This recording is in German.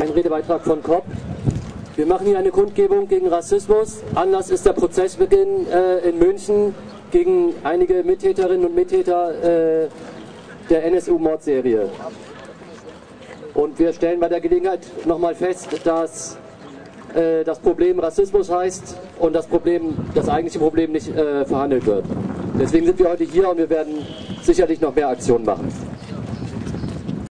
Ein Redebeitrag von Kopp. Wir machen hier eine Kundgebung gegen Rassismus. Anlass ist der Prozessbeginn äh, in München gegen einige Mittäterinnen und Mittäter äh, der NSU-Mordserie. Und wir stellen bei der Gelegenheit nochmal fest, dass äh, das Problem Rassismus heißt und das Problem, das eigentliche Problem nicht äh, verhandelt wird. Deswegen sind wir heute hier und wir werden sicherlich noch mehr Aktionen machen.